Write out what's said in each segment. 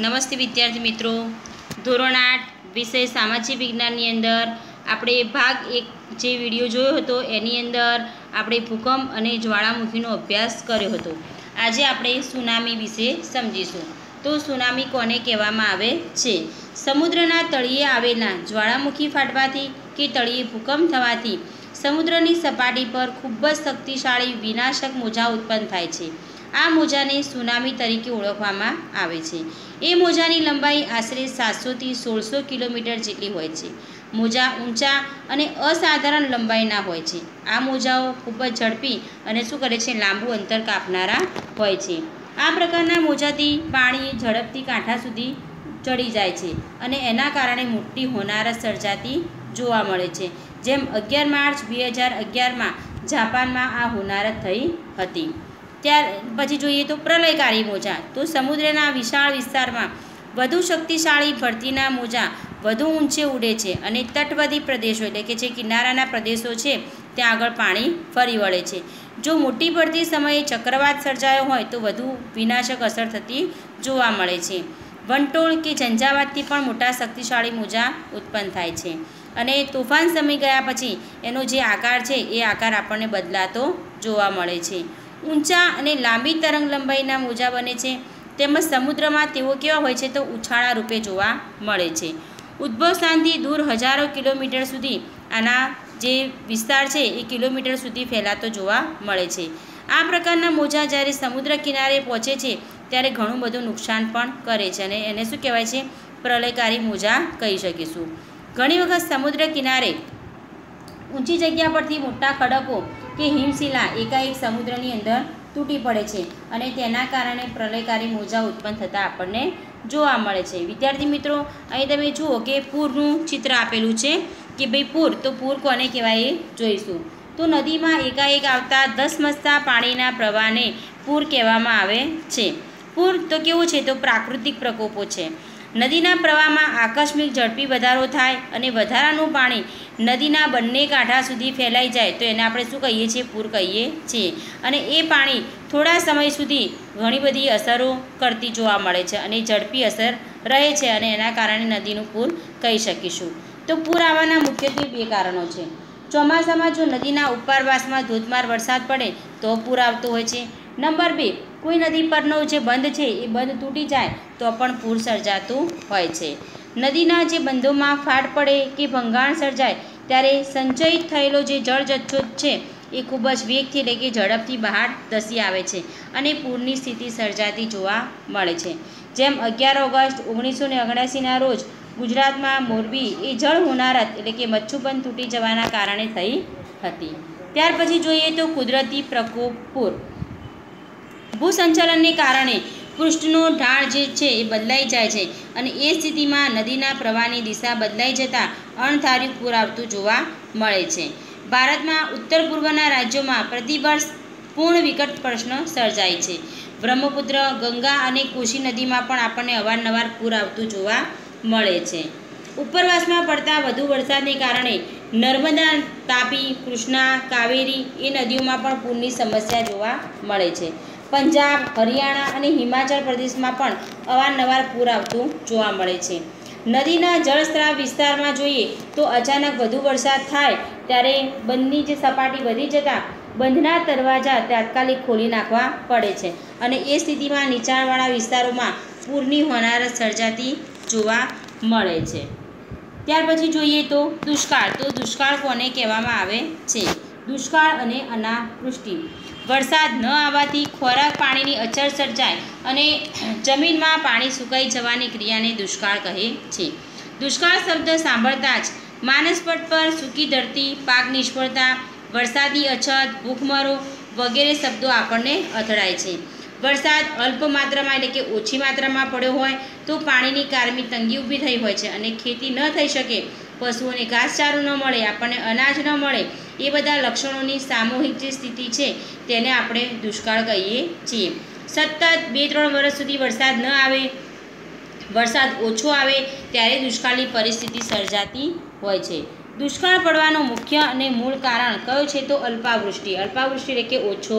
નમસ્તે વિદ્યાર્થી મિત્રો. ધોરણ આઠ, વિષય સામાજિક વિજ્ઞાનની અંદર આપણે ભાગ એક જે વીડિયો જોયો હતો, એની અંદર આપણે ભૂકંપ અને જ્વાળામુખીનો અભ્યાસ કર્યો હતો. આજે આપણે સુનામી વિશે સમજીશું. તો સુનામી કોને કહેવામાં આવે છે? સમુદ્રના તળિયે આવેલા જ્વાળામુખી ફાટવાથી કે તળિયે ભૂકંપ થવાથી? સમુદ્રની સપાટી પર ખૂબ જ શક્તિશાળી વિનાશક મોજા ઉત્પન્ન થાય છે. આ મોજાને સુનામી તરીકે ઓળખવામાં આવે છે. એ મોજાની લંબાઈ આશરે સાતસોથી સોળસો કિલોમીટર જેટલી હોય છે. મોજા ઊંચા અને અસાધારણ લંબાઈના હોય છે. આ મોજાઓ ખૂબ જ ઝડપી અને શું કરે છે, લાંબુ અંતર કાપનારા હોય છે. આ પ્રકારના મોજાથી પાણી ઝડપથી કાંઠા સુધી ચડી જાય છે અને એના કારણે મોટી હોનારત સર્જાતી જોવા મળે છે. જેમ અગિયાર માર્ચ બે હજાર અગિયારમાં જાપાનમાં આ હોનારત થઈ હતી. ત્યાર પછી જોઈએ તો પ્રલયકારી મોજા. તો સમુદ્રના વિશાળ વિસ્તારમાં વધુ શક્તિશાળી ભરતીના મોજા વધુ ઊંચે ઉડે છે અને તટવર્તી પ્રદેશો એટલે કે જે કિનારાના પ્રદેશો છે, ત્યાં આગળ પાણી ફરી વળે છે. જો મોટી ભરતી સમયે ચક્રવાત સર્જાયો હોય તો વધુ વિનાશક અસર થતી જોવા મળે છે. વંટોળ કે ઝંઝાવાતથી પણ મોટા શક્તિશાળી મોજા ઉત્પન્ન થાય છે. અને તોફાન સમય ગયા પછી એનો જે આકાર છે, એ આકાર આપણને બદલાતો જોવા મળે છે. ઊંચા અને લાંબી તરંગ લંબાઈના મોજા બને છે. તેમજ સમુદ્રમાં તેઓ કેવા હોય છે તો ઉછાળા રૂપે જોવા મળે છે. ઉદ્ભવ સ્થાનથી દૂર હજારો કિલોમીટર સુધી આના જે વિસ્તાર છે એ કિલોમીટર સુધી ફેલાતો જોવા મળે છે. આ પ્રકારના મોજા જ્યારે સમુદ્ર કિનારે પહોંચે છે, ત્યારે ઘણું બધું નુકસાન પણ કરે છે અને એને શું કહેવાય છે? પ્રલયકારી મોજા કહી શકીશું. ઘણી વખત સમુદ્ર કિનારે ઊંચી જગ્યા પરથી મોટા ખડકો કે હિમશિલા એકાએક સમુદ્રની અંદર તૂટી પડે છે અને તેના કારણે પ્રલયકારી મોજા ઉત્પન્ન થતાં આપણને જોવા મળે છે. વિદ્યાર્થી મિત્રો, અહીં તમે જુઓ કે પૂરનું ચિત્ર આપેલું છે કે ભાઈ પૂર, તો પૂર કોને કહેવાય એ જોઈશું. તો નદીમાં એકાએક આવતા દસ મસ્તા પાણીના પ્રવાહને પૂર કહેવામાં આવે છે. પૂર તો કેવું છે? તો પ્રાકૃતિક પ્રકોપો છે. નદીના પ્રવાહમાં આકસ્મિક ઝડપી વધારો થાય અને વધારાનું પાણી નદીના બંને કાંઠા સુધી ફેલાઈ જાય તો એને આપણે શું કહીએ છીએ? પૂર કહીએ છીએ. અને એ પાણી થોડા સમય સુધી ઘણી બધી અસરો કરતી જોવા મળે છે અને ઝડપી અસર રહે છે અને એના કારણે નદીનું પૂર કહી શકીશું. તો પૂર આવવાના મુખ્યત્વે બે કારણો છે. ચોમાસામાં જો નદીના ઉપરવાસમાં ધોધમાર વરસાદ પડે તો પૂર આવતું હોય છે. નંબર બે કોઈ નદી પરનો જે બંધ છે, એ બંધ તૂટી જાય તો પણ પૂર સર્જાતું હોય છે. નદીના જે બંધોમાં ફાટ પડે કે ભંગાણ સર્જાય, ત્યારે સંચયિત થયેલો જે જળ જથ્થો છે, એ ખૂબ જ વેગથી એટલે કે ઝડપથી બહાર ધસી આવે છે અને પૂરની સ્થિતિ સર્જાતી જોવા મળે છે. જેમ અગિયાર ઓગસ્ટ ઓગણીસો ને ઓગણસીના રોજ ગુજરાતમાં મોરબી એ જળ હોનારત એટલે કે મચ્છુબંધ તૂટી જવાના કારણે થઈ હતી. ત્યાર પછી જોઈએ તો કુદરતી પ્રકોપ પૂર. ભૂસંચલનને કારણે પૃષ્ઠનો ઢાળ જે છે એ બદલાઈ જાય છે અને એ સ્થિતિમાં નદીના પ્રવાહની દિશા બદલાઈ જતાં અણધાર્યું પૂર આવતું જોવા મળે છે. ભારતમાં ઉત્તર પૂર્વના રાજ્યોમાં પ્રતિવર્ષ પૂર્ણ વિકટ પ્રશ્ન સર્જાય છે. બ્રહ્મપુત્ર, ગંગા અને કોશી નદીમાં પણ આપણને અવારનવાર પૂર આવતું જોવા મળે છે. ઉપરવાસમાં પડતા વધુ વરસાદને કારણે નર્મદા, તાપી, કૃષ્ણા, કાવેરી એ નદીઓમાં પણ પૂરની સમસ્યા જોવા મળે છે. પંજાબ, હરિયાણા અને હિમાચલ પ્રદેશમાં પણ અવારનવાર પૂર આવતું જોવા મળે છે. નદીના જળસ્ત્રાવ વિસ્તારમાં જોઈએ તો અચાનક વધુ વરસાદ થાય ત્યારે બંધની જે સપાટી વધી જતાં બંધના દરવાજા તાત્કાલિક ખોલી નાખવા પડે છે અને એ સ્થિતિમાં નીચાણવાળા વિસ્તારોમાં પૂરની હોનારત સર્જાતી જોવા મળે છે. ત્યાર પછી જોઈએ તો દુષ્કાળ તો દુષ્કાળ કોને કહેવામાં આવે છે? દુષ્કાળ અને અનાવૃષ્ટિ. વરસાદ ન આવવાથી ખોરાક પાણીની અછત સર્જાય અને જમીનમાં પાણી સુકાઈ જવાની ક્રિયાને દુષ્કાળ કહે છે. દુષ્કાળ શબ્દ સાંભળતા જ માનસપટ પર સૂકી ધરતી, પાક નિષ્ફળતા, વરસાદની અછત, ભૂખમરો વગેરે શબ્દો આપણને અથડાય છે. વરસાદ અલ્પ માત્રામાં એટલે કે ઓછી માત્રામાં પડ્યો હોય તો પાણીની કારમી તંગી ઊભી થઈ હોય છે અને ખેતી ન થઈ શકે, પશુઓને ઘાસચારો ન મળે, આપણને અનાજ ન મળે એ બધા લક્ષણોની સામૂહિક જે સ્થિતિ છે તેને આપણે દુષ્કાળ કહીએ છીએ. સતત બે ત્રણ વર્ષ સુધી વરસાદ ન આવે, વરસાદ ઓછો આવે ત્યારે દુષ્કાળની પરિસ્થિતિ સર્જાતી હોય છે. દુષ્કાળ પડવાનું મુખ્ય અને મૂળ કારણ કયું છે તો અલ્પાવૃષ્ટિ. અલ્પાવૃષ્ટિ એટલે કે ઓછો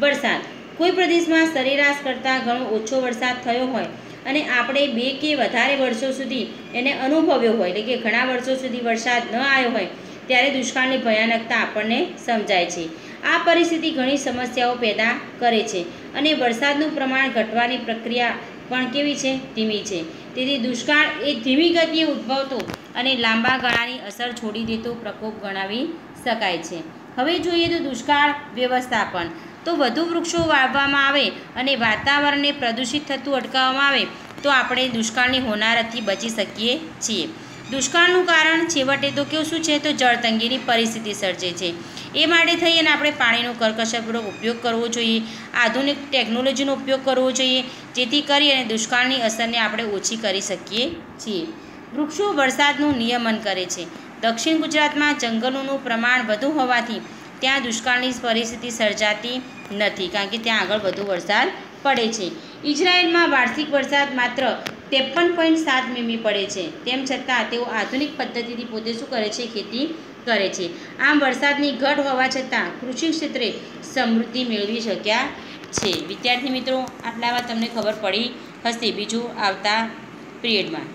વરસાદ. કોઈ પ્રદેશમાં સરેરાશ કરતાં ઘણો ઓછો વરસાદ થયો હોય અને આપણે બે કે વધારે વર્ષો સુધી એને અનુભવ્યો હોય, એટલે કે ઘણા વર્ષો સુધી વરસાદ ન આવ્યો હોય ત્યારે દુષ્કાળની ભયાનકતા આપણને સમજાય છે. આ પરિસ્થિતિ ઘણી સમસ્યાઓ પેદા કરે છે અને વરસાદનું પ્રમાણ ઘટવાની પ્રક્રિયા પણ કેવી છે? ધીમી છે. તેથી દુષ્કાળ એ ધીમી ગતિએ ઉદ્ભવતો અને લાંબા ગાળાની અસર છોડી દેતો પ્રકોપ ગણાવી શકાય છે. હવે જોઈએ તો દુષ્કાળ વ્યવસ્થાપન. તો વધુ વૃક્ષો વાવવામાં આવે અને વાતાવરણને પ્રદૂષિત થતું અટકાવવામાં આવે તો આપણે દુષ્કાળની હોનારતથી બચી શકીએ છીએ. દુષ્કાળનું કારણ છેવટે તો કેવું શું છે તો જળતંગીની પરિસ્થિતિ સર્જે છે. એ માટે થઈ અને આપણે પાણીનો કરકસરપૂર્વક ઉપયોગ કરવો જોઈએ, આધુનિક ટેકનોલોજીનો ઉપયોગ કરવો જોઈએ, જેથી કરી અને દુષ્કાળની અસરને આપણે ઓછી કરી શકીએ છીએ. વૃક્ષો વરસાદનું નિયમન કરે છે. દક્ષિણ ગુજરાતમાં જંગલોનું પ્રમાણ વધુ હોવાથી ત્યાં દુષ્કાળની પરિસ્થિતિ સર્જાતી નથી, કારણ કે ત્યાં આગળ વધુ વરસાદ પડે છે. ઇઝરાયલમાં વાર્ષિક વરસાદ માત્ર ત્રેપન પોઈન્ટ સાત મીમી પડે છે. તેમ છતાં તેઓ આધુનિક પદ્ધતિથી પોતે શું કરે છે? ખેતી કરે છે. આમ વરસાદની ઘટ હોવા છતાં કૃષિ ક્ષેત્રે સમૃદ્ધિ મેળવી શક્યા છે. વિદ્યાર્થી મિત્રો આટલામાં તમને ખબર પડી હશે. બીજું આવતા પિરિયડમાં